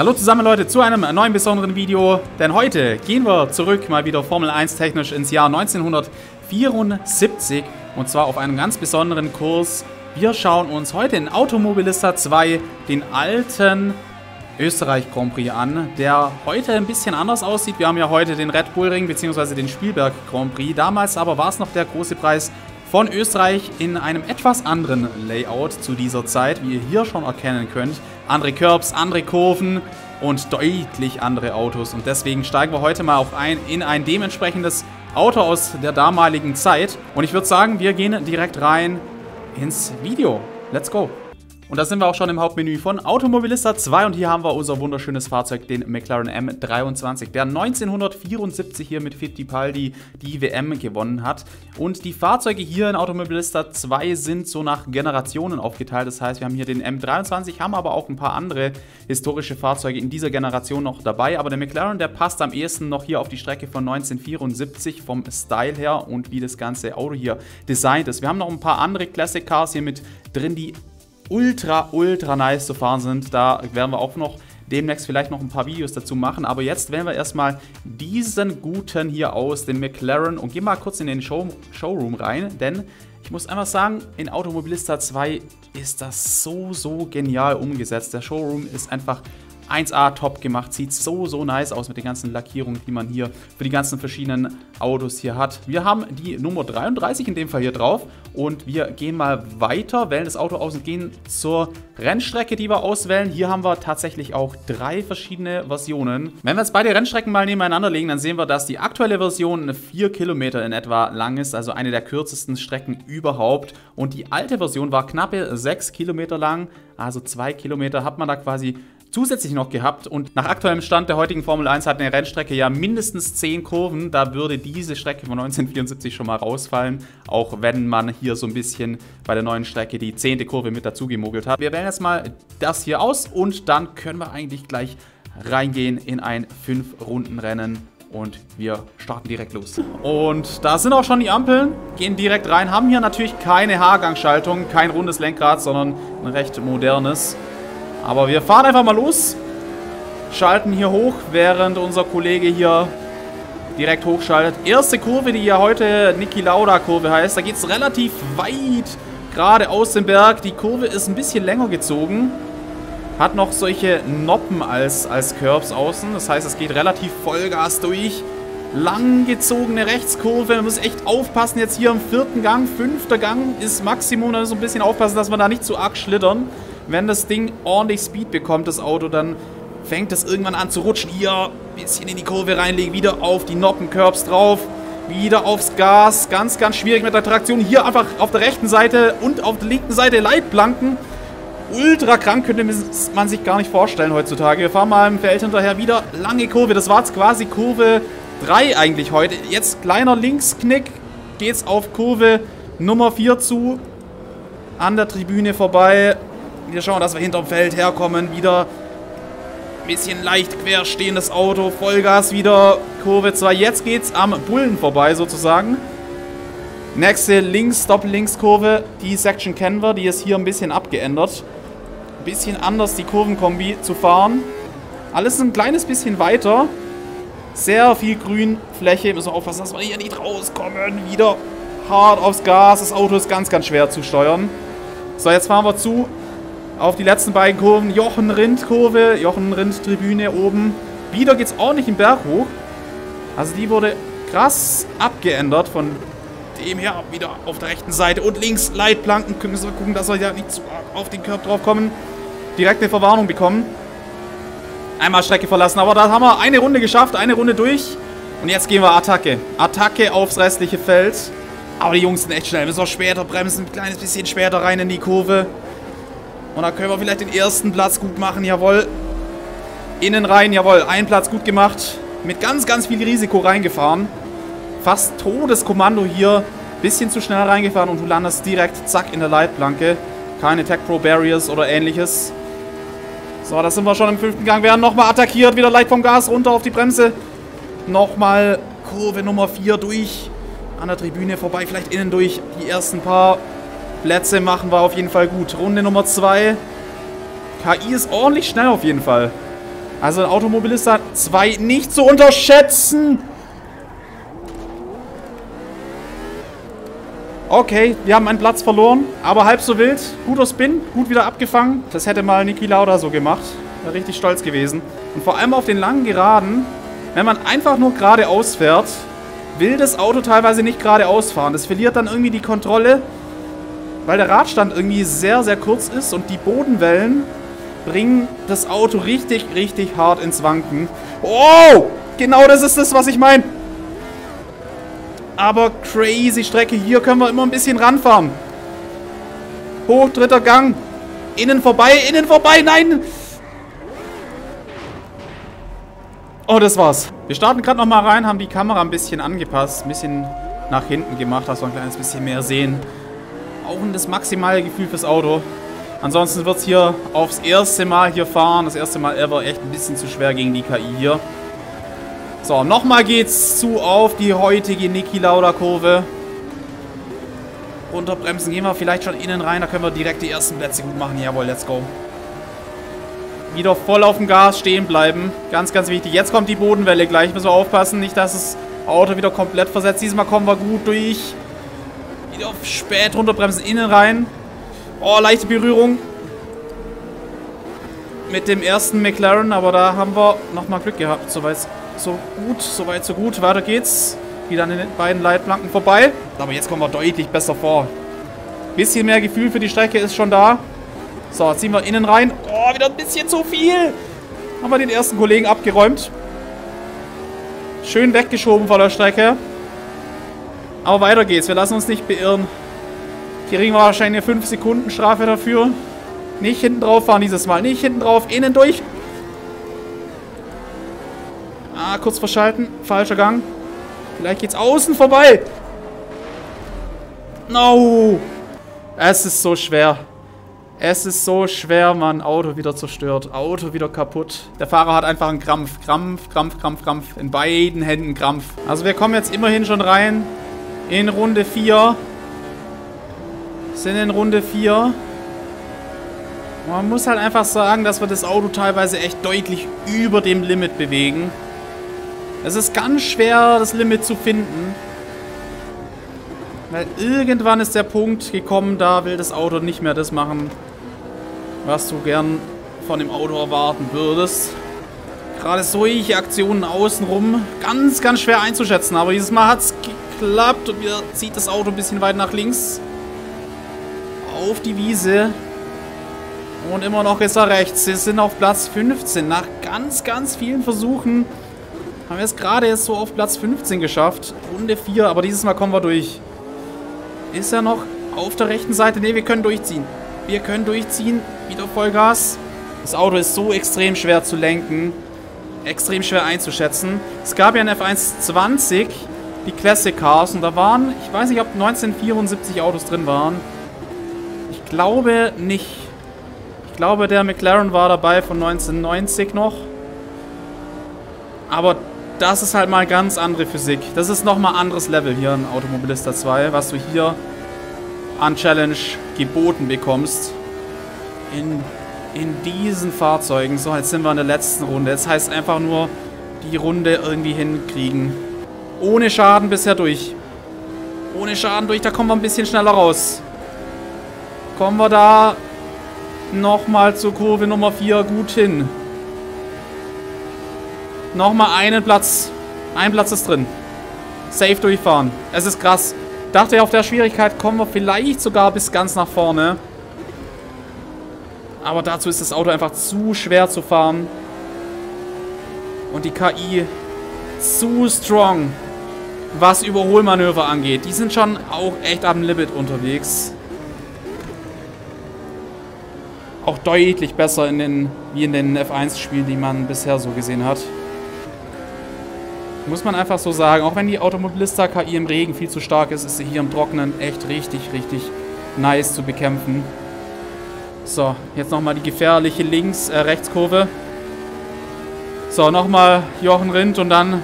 Hallo zusammen Leute zu einem neuen besonderen Video, denn heute gehen wir zurück mal wieder Formel 1 technisch ins Jahr 1974 und zwar auf einen ganz besonderen Kurs. Wir schauen uns heute in Automobilista 2 den alten Österreich Grand Prix an, der heute ein bisschen anders aussieht. Wir haben ja heute den Red Bull Ring bzw. den Spielberg Grand Prix. Damals aber war es noch der große Preis von Österreich in einem etwas anderen Layout zu dieser Zeit, wie ihr hier schon erkennen könnt. Andere Curbs, andere Kurven und deutlich andere Autos. Und deswegen steigen wir heute mal auf ein, in ein dementsprechendes Auto aus der damaligen Zeit. Und ich würde sagen, wir gehen direkt rein ins Video. Let's go! Und da sind wir auch schon im Hauptmenü von Automobilista 2 und hier haben wir unser wunderschönes Fahrzeug, den McLaren M23, der 1974 hier mit Fittipaldi die WM gewonnen hat. Und die Fahrzeuge hier in Automobilista 2 sind so nach Generationen aufgeteilt. Das heißt, wir haben hier den M23, haben aber auch ein paar andere historische Fahrzeuge in dieser Generation noch dabei. Aber der McLaren, der passt am ehesten noch hier auf die Strecke von 1974 vom Style her und wie das ganze Auto hier designt ist. Wir haben noch ein paar andere Classic Cars hier mit drin, die ultra, ultra nice zu fahren sind. Da werden wir auch noch demnächst vielleicht noch ein paar Videos dazu machen. Aber jetzt wählen wir erstmal diesen guten hier aus, den McLaren, und gehen mal kurz in den Show Showroom rein, denn ich muss einfach sagen, in Automobilista 2 ist das so, so genial umgesetzt. Der Showroom ist einfach 1A top gemacht. Sieht so, so nice aus mit den ganzen Lackierungen, die man hier für die ganzen verschiedenen Autos hier hat. Wir haben die Nummer 33 in dem Fall hier drauf und wir gehen mal weiter, wählen das Auto aus und gehen zur Rennstrecke, die wir auswählen. Hier haben wir tatsächlich auch drei verschiedene Versionen. Wenn wir jetzt beide Rennstrecken mal nebeneinander legen, dann sehen wir, dass die aktuelle Version 4 Kilometer in etwa lang ist, also eine der kürzesten Strecken überhaupt. Und die alte Version war knappe 6 Kilometer lang, also 2 Kilometer hat man da quasi zusätzlich noch gehabt. Und nach aktuellem Stand der heutigen Formel 1 hat eine Rennstrecke ja mindestens 10 Kurven. Da würde diese Strecke von 1974 schon mal rausfallen, auch wenn man hier so ein bisschen bei der neuen Strecke die 10. Kurve mit dazu gemogelt hat. Wir wählen jetzt mal das hier aus und dann können wir eigentlich gleich reingehen in ein 5-Runden-Rennen und wir starten direkt los. Und da sind auch schon die Ampeln, gehen direkt rein, haben hier natürlich keine Haargangschaltung, kein rundes Lenkrad, sondern ein recht modernes. Aber wir fahren einfach mal los. Schalten hier hoch, während unser Kollege hier direkt hochschaltet. Erste Kurve, die ja heute Niki Lauda Kurve heißt. Da geht es relativ weit gerade aus dem Berg. Die Kurve ist ein bisschen länger gezogen. Hat noch solche Noppen als, als Curbs außen. Das heißt, es geht relativ Vollgas durch. Langgezogene Rechtskurve. Man muss echt aufpassen jetzt hier im vierten Gang. Fünfter Gang ist Maximum. Da muss ein bisschen aufpassen, dass wir da nicht zu arg schlittern wenn das Ding ordentlich Speed bekommt, das Auto, dann fängt es irgendwann an zu rutschen. Hier bisschen in die Kurve reinlegen, wieder auf die Noppencurbs drauf, wieder aufs Gas. Ganz, ganz schwierig mit der Traktion. Hier einfach auf der rechten Seite und auf der linken Seite Leitplanken. Ultra krank könnte man sich gar nicht vorstellen heutzutage. Wir fahren mal im Feld hinterher wieder. Lange Kurve, das war jetzt quasi Kurve 3 eigentlich heute. Jetzt kleiner Linksknick, geht's auf Kurve Nummer 4 zu. An der Tribüne vorbei. Wir schauen, dass wir hinterm Feld herkommen. Wieder ein bisschen leicht quer stehendes Auto. Vollgas wieder. Kurve 2. Jetzt geht's am Bullen vorbei sozusagen. Nächste links, Doppel-Links-Kurve. Die Section kennen wir. Die ist hier ein bisschen abgeändert. Ein bisschen anders die Kurvenkombi zu fahren. Alles ein kleines bisschen weiter. Sehr viel Grünfläche. Müssen wir aufpassen, dass wir hier nicht rauskommen. Wieder hart aufs Gas. Das Auto ist ganz, ganz schwer zu steuern. So, jetzt fahren wir zu auf die letzten beiden Kurven. Jochen-Rind-Kurve, Jochen-Rind-Tribüne oben. Wieder geht es ordentlich den Berg hoch. Also die wurde krass abgeändert von dem her. Wieder auf der rechten Seite und links Leitplanken. Können wir gucken, dass wir ja nicht zu auf den Körper drauf kommen. Direkt eine Verwarnung bekommen. Einmal Strecke verlassen. Aber da haben wir eine Runde geschafft, eine Runde durch. Und jetzt gehen wir Attacke. Attacke aufs restliche Feld. Aber die Jungs sind echt schnell. Müssen wir später bremsen. Ein kleines bisschen später rein in die Kurve. Und da können wir vielleicht den ersten Platz gut machen, jawohl. Innen rein, jawohl. Ein Platz gut gemacht. Mit ganz, ganz viel Risiko reingefahren. Fast Todeskommando hier. Bisschen zu schnell reingefahren und du landest direkt, zack, in der Leitplanke. Keine Tech Pro Barriers oder ähnliches. So, da sind wir schon im fünften Gang. Werden nochmal attackiert. Wieder leicht vom Gas runter auf die Bremse. Nochmal Kurve Nummer 4 durch. An der Tribüne vorbei, vielleicht innen durch. Die ersten paar Plätze machen wir auf jeden Fall gut. Runde Nummer 2. KI ist ordentlich schnell auf jeden Fall. Also Automobilista 2 nicht zu unterschätzen. Okay, wir haben einen Platz verloren, aber halb so wild. Guter Spin, gut wieder abgefangen. Das hätte mal Niki Lauda so gemacht. Wäre richtig stolz gewesen. Und vor allem auf den langen Geraden, wenn man einfach nur geradeaus fährt, will das Auto teilweise nicht geradeaus fahren. Das verliert dann irgendwie die Kontrolle, weil der Radstand irgendwie sehr, sehr kurz ist und die Bodenwellen bringen das Auto richtig, richtig hart ins Wanken. Oh! Genau das ist das, was ich meine. Aber crazy Strecke. Hier können wir immer ein bisschen ranfahren. Hoch, dritter Gang. Innen vorbei, innen vorbei. Nein! Oh, das war's. Wir starten gerade nochmal rein, haben die Kamera ein bisschen angepasst. Ein bisschen nach hinten gemacht, dass wir ein kleines bisschen mehr sehen. Auch das maximale Gefühl fürs Auto. Ansonsten wird es hier aufs erste Mal hier fahren, das erste Mal ever, echt ein bisschen zu schwer gegen die KI hier. So, nochmal geht's zu auf die heutige Niki Lauda Kurve. Unterbremsen gehen wir vielleicht schon innen rein, da können wir direkt die ersten Plätze gut machen. Jawohl, let's go. Wieder voll auf dem Gas stehen bleiben. Ganz, ganz wichtig. Jetzt kommt die Bodenwelle gleich. Müssen wir aufpassen, nicht, dass das Auto wieder komplett versetzt. Diesmal kommen wir gut durch. Wieder spät runterbremsen, innen rein. Oh, leichte Berührung. Mit dem ersten McLaren, aber da haben wir nochmal Glück gehabt. Soweit so gut, soweit so gut. Weiter geht's. Wieder an den beiden Leitplanken vorbei. Aber jetzt kommen wir deutlich besser vor. Bisschen mehr Gefühl für die Strecke ist schon da. So, ziehen wir innen rein. Oh, wieder ein bisschen zu viel. Haben wir den ersten Kollegen abgeräumt. Schön weggeschoben von der Strecke. Aber weiter geht's. Wir lassen uns nicht beirren. Kriegen wir wahrscheinlich eine 5 Sekunden Strafe dafür. Nicht hinten drauf fahren dieses Mal. Nicht hinten drauf. Innen durch. Ah, kurz verschalten. Falscher Gang. Vielleicht geht's außen vorbei. No. Es ist so schwer. Es ist so schwer, Mann. Auto wieder zerstört. Auto wieder kaputt. Der Fahrer hat einfach einen Krampf. Krampf, Krampf, Krampf, Krampf. In beiden Händen Krampf. Also wir kommen jetzt immerhin schon rein in Runde 4 sind in Runde 4. Man muss halt einfach sagen, dass wir das Auto teilweise echt deutlich über dem Limit bewegen. Es ist ganz schwer, das Limit zu finden. Weil irgendwann ist der Punkt gekommen, da will das Auto nicht mehr das machen, was du gern von dem Auto erwarten würdest. Gerade solche Aktionen außenrum, ganz, ganz schwer einzuschätzen. Aber dieses Mal hat es geklappt und wir zieht das Auto ein bisschen weit nach links auf die Wiese. Und immer noch ist er rechts. Sie sind auf Platz 15. Nach ganz, ganz vielen Versuchen haben wir es gerade jetzt so auf Platz 15 geschafft. Runde 4, aber dieses Mal kommen wir durch. Ist er noch auf der rechten Seite? Ne, wir können durchziehen. Wir können durchziehen. Wieder Vollgas. Das Auto ist so extrem schwer zu lenken. Extrem schwer einzuschätzen. Es gab ja in F1 20 die Classic Cars und da waren, ich weiß nicht, ob 1974 Autos drin waren glaube nicht. Ich glaube, der McLaren war dabei von 1990 noch. Aber das ist halt mal ganz andere Physik. Das ist nochmal anderes Level hier in Automobilista 2, was du hier an Challenge geboten bekommst. In, in diesen Fahrzeugen. So, jetzt sind wir in der letzten Runde. Jetzt heißt einfach nur, die Runde irgendwie hinkriegen. Ohne Schaden bisher durch. Ohne Schaden durch, da kommen wir ein bisschen schneller raus. Kommen wir da nochmal zur Kurve Nummer 4 gut hin. Nochmal einen Platz. Ein Platz ist drin. Safe durchfahren. Es ist krass. Dachte, auf der Schwierigkeit kommen wir vielleicht sogar bis ganz nach vorne. Aber dazu ist das Auto einfach zu schwer zu fahren. Und die KI zu strong, was Überholmanöver angeht. Die sind schon auch echt am Limit unterwegs auch deutlich besser in den, wie in den F1-Spielen, die man bisher so gesehen hat. Muss man einfach so sagen, auch wenn die Automobilista-KI im Regen viel zu stark ist, ist sie hier im Trockenen echt richtig, richtig nice zu bekämpfen. So, jetzt nochmal die gefährliche Links-Rechtskurve. Äh, so, nochmal Jochen Rindt und dann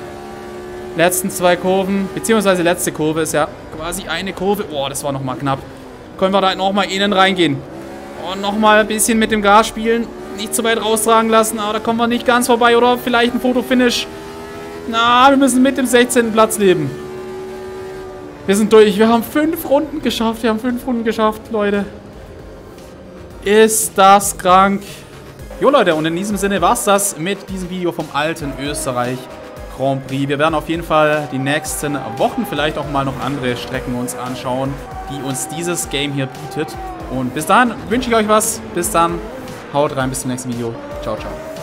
letzten zwei Kurven, beziehungsweise letzte Kurve ist ja quasi eine Kurve. Boah, das war nochmal knapp. Können wir da nochmal innen reingehen. Und nochmal ein bisschen mit dem Gas spielen. nicht zu weit raustragen lassen, aber da kommen wir nicht ganz vorbei. Oder vielleicht ein Fotofinish. Na, wir müssen mit dem 16. Platz leben. Wir sind durch. Wir haben fünf Runden geschafft. Wir haben fünf Runden geschafft, Leute. Ist das krank. Jo, Leute, und in diesem Sinne war es das mit diesem Video vom alten Österreich Grand Prix. Wir werden auf jeden Fall die nächsten Wochen vielleicht auch mal noch andere Strecken uns anschauen, die uns dieses Game hier bietet. Und bis dahin wünsche ich euch was. Bis dann. Haut rein, bis zum nächsten Video. Ciao, ciao.